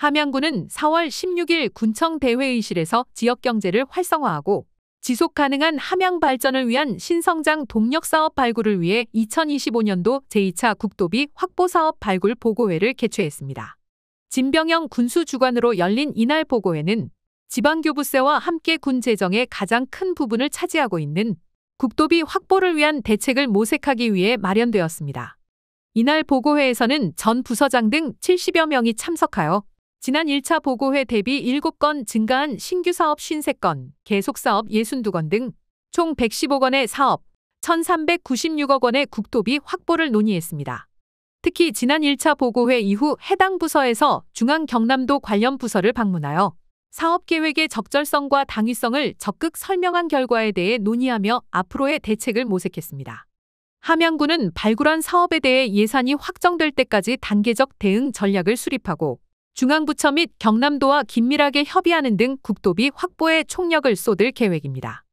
함양군은 4월 16일 군청 대회의실에서 지역 경제를 활성화하고 지속 가능한 함양 발전을 위한 신성장 동력 사업 발굴을 위해 2025년도 제2차 국도비 확보 사업 발굴 보고회를 개최했습니다. 진병영 군수 주관으로 열린 이날 보고회는 지방교부세와 함께 군 재정의 가장 큰 부분을 차지하고 있는 국도비 확보를 위한 대책을 모색하기 위해 마련되었습니다. 이날 보고회에서는 전 부서장 등 70여 명이 참석하여 지난 1차 보고회 대비 7건 증가한 신규 사업 53건, 계속 사업 62건 등 총 115건의 사업, 1,396억 원의 국도비 확보를 논의했습니다. 특히 지난 1차 보고회 이후 해당 부서에서 중앙 경남도 관련 부서를 방문하여 사업 계획의 적절성과 당위성을 적극 설명한 결과에 대해 논의하며 앞으로의 대책을 모색했습니다. 함양군은 발굴한 사업에 대해 예산이 확정될 때까지 단계적 대응 전략을 수립하고 중앙부처 및 경남도와 긴밀하게 협의하는 등 국도비 확보에 총력을 쏟을 계획입니다.